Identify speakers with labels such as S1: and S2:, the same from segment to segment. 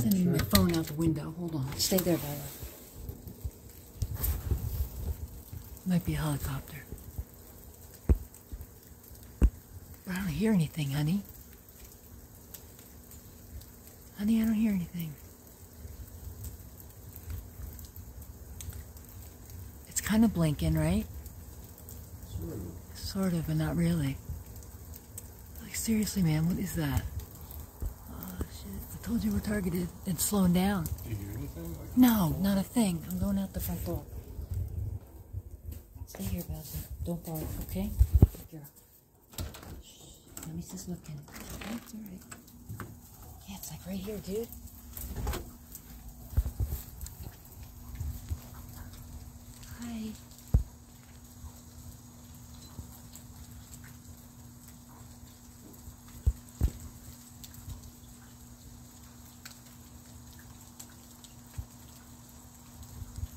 S1: phone out the window. Hold on. Stay there, Bella. Might be a helicopter. I don't hear anything, honey. Honey, I don't hear anything. It's kind of blinking, right?
S2: Sort of.
S1: Sort of, but not really. Like, seriously, man, what is that? Shit. I told you we're targeted. It's slowing down.
S2: Do you hear anything? Like
S1: No, not a thing. I'm going out the front door. Stay here, Bowser. Don't bark, okay? Good girl. Shh. Mommy's just looking. Okay, it's alright. Yeah, it's like right here, dude. Hi.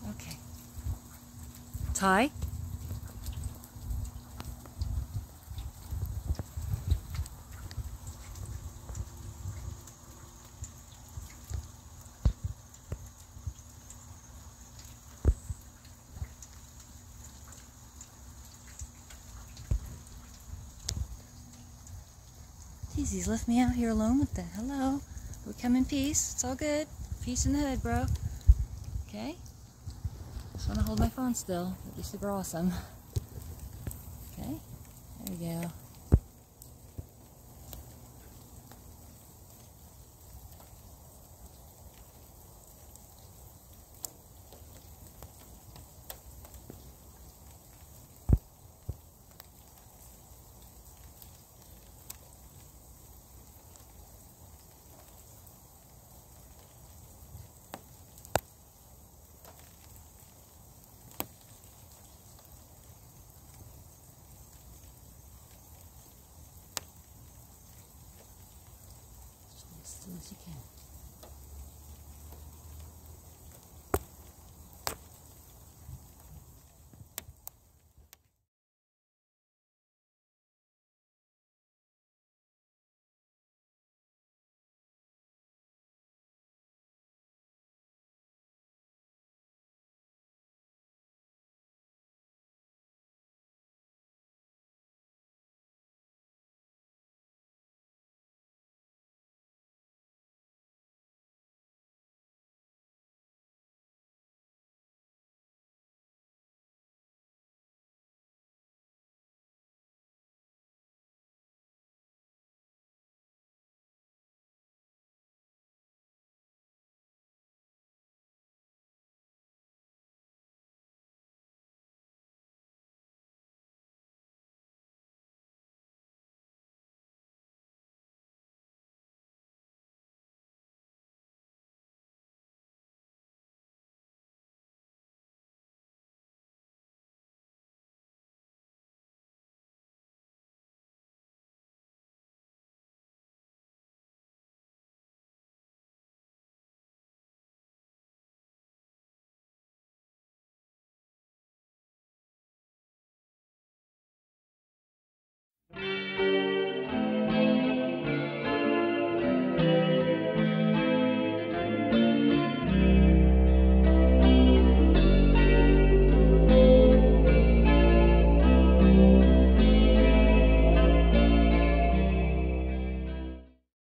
S1: Okay. Jeez, he's left me out here alone with the hello. We come in peace. It's all good. Peace in the hood, bro. Okay? Just want to hold my phone still. At least they're awesome. Okay? There we go. as soon as you can.